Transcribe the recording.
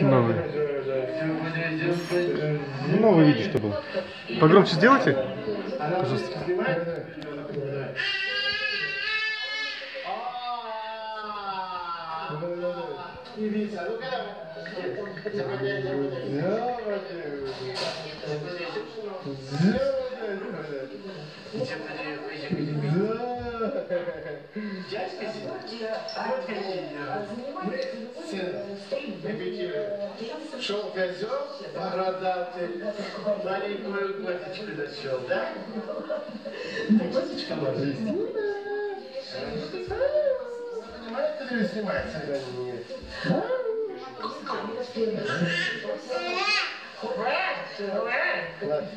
Новый. Новый видео, что был. Погромче сделайте. Пожалуйста. Шел козел бородатый, маленькую коточку нашел, да? Коточка может Понимаете, кто снимается, когда нет? Ладно.